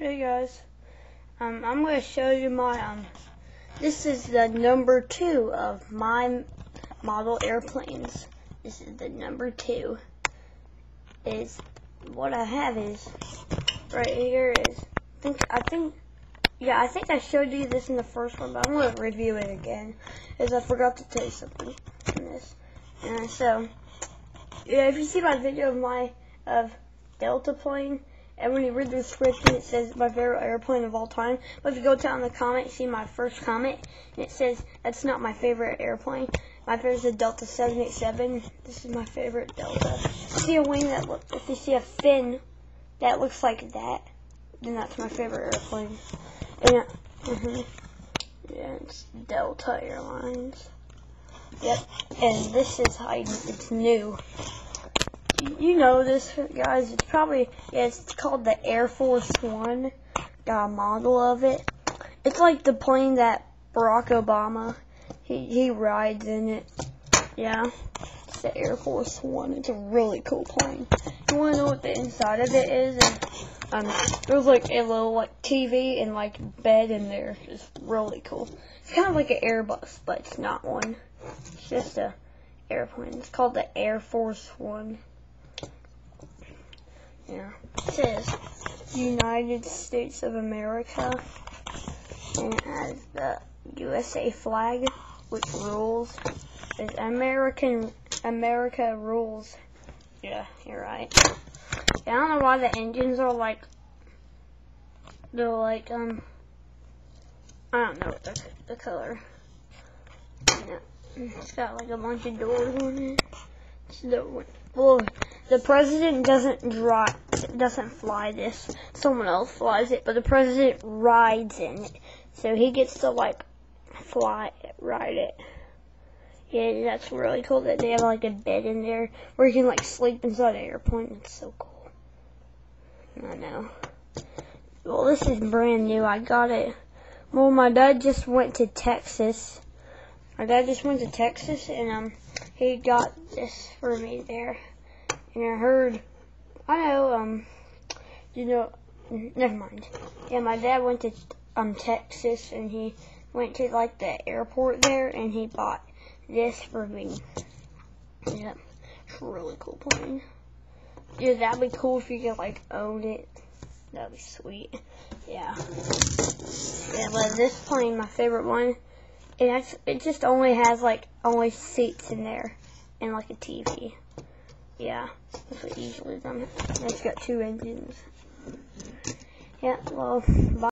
Hey guys, um, I'm going to show you my, um, this is the number two of my model airplanes. This is the number two. Is, what I have is, right here is, I think, I think, yeah, I think I showed you this in the first one, but I'm going to review it again, is I forgot to tell you something in this. And so, yeah, if you see my video of my, of Delta plane, and when you read the description, it says my favorite airplane of all time. But if you go down the comment, see my first comment, and it says that's not my favorite airplane. My favorite is the Delta 787. This is my favorite Delta. See a wing that look, if you see a fin that looks like that, then that's my favorite airplane. And mm -hmm. yeah, it's Delta Airlines. Yep, and this is how it's new you know this, guys. It's probably yeah, it's called the Air Force One. Got a model of it. It's like the plane that Barack Obama he he rides in it. Yeah, it's the Air Force One. It's a really cool plane. You want to know what the inside of it is? And, um, there's like a little like TV and like bed in there. It's really cool. It's kind of like an Airbus, but it's not one. It's just a airplane. It's called the Air Force One. Yeah. It says United States of America. And has the USA flag, which rules. It's American America rules. Yeah, you're right. I don't know why the engines are like they're like um I don't know the the color. Yeah. It's got like a bunch of doors on it. The well the president doesn't drive, doesn't fly this. Someone else flies it, but the president rides in it. So he gets to like fly, ride it. Yeah, that's really cool that they have like a bed in there where you can like sleep inside an airplane. It's so cool. I know. Well, this is brand new. I got it. Well, my dad just went to Texas. My dad just went to Texas and um he got this for me there. And I heard, I know, um, you know, never mind. Yeah, my dad went to um Texas and he went to like the airport there and he bought this for me. Yep, it's a really cool plane. Yeah, that'd be cool if you could like own it. That'd be sweet. Yeah. Yeah, but this plane, my favorite one, it it just only has like only seats in there and like a TV. Yeah, that's what usually done. It's got two engines. Yeah, well, bye.